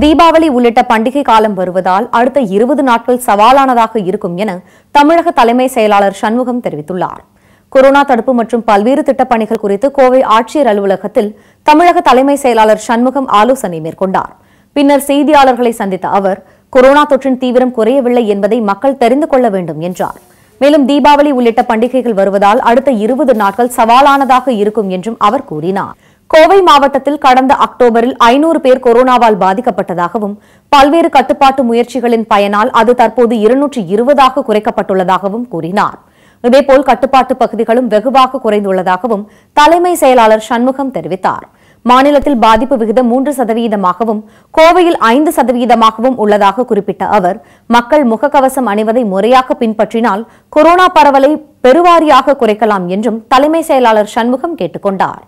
தீபாவளி உள்ளிட்ட பண்டிகை காலம் வருவதால் அடுத்த இருபது நாட்கள் சவாலானதாக இருக்கும் என தமிழக தலைமை செயலாளர் சண்முகம் தெரிவித்துள்ளார். கொரோனா தடுப்பு மற்றும் பல்வேறு திட்டப் பணிகள் குறித்து கோவை ஆட்சியர் அலுவலகத்தில் தமிழக தலைமை செயலாளர் சண்முகம் ஆலோசனை மேற்கொண்டார். பின்னர் செய்தியாளர்களை சந்தித்த அவர் கொரோனா தொற்றின் தீவிரம் குறையவில்லை என்பதை மக்கள் தெரிந்து கொள்ள வேண்டும் என்றார். மேலும் தீபாவளி உள்ளிட்ட பண்டிகைகள் வருவதால் அடுத்த இருபது நாட்கள் சவாலானதாக இருக்கும் என்றும் அவர் கூறினார். கோவை மாவட்டத்தில் கடந்த அக்டோபரில் ஐநூறு பேர் கொரோனாவால் பாதிக்கப்பட்டதாகவும் பல்வேறு கட்டுப்பாட்டு முயற்சிகளின் பயனால் அது தற்போது இருநூற்று இருபதாக குறைக்கப்பட்டுள்ளதாகவும் கூறினார். இதேபோல் கட்டுப்பாட்டு பகுதிகளும் வெகுவாக குறைந்துள்ளதாகவும் தலைமை செயலாளர் சண்முகம் தெரிவித்தார். மாநிலத்தில் பாதிப்பு விகிதம் மூன்று சதவீதமாகவும் கோவையில் ஐந்து சதவீதமாகவும் உள்ளதாக குறிப்பிட்ட அவர் மக்கள் முகக்கவசம் அணிவதை முறையாக பின்பற்றினால் கொரோனா பரவலை பெருவாரியாக குறைக்கலாம் என்றும் தலைமை செயலாளர் சண்முகம் கேட்டுக் கொண்டாா்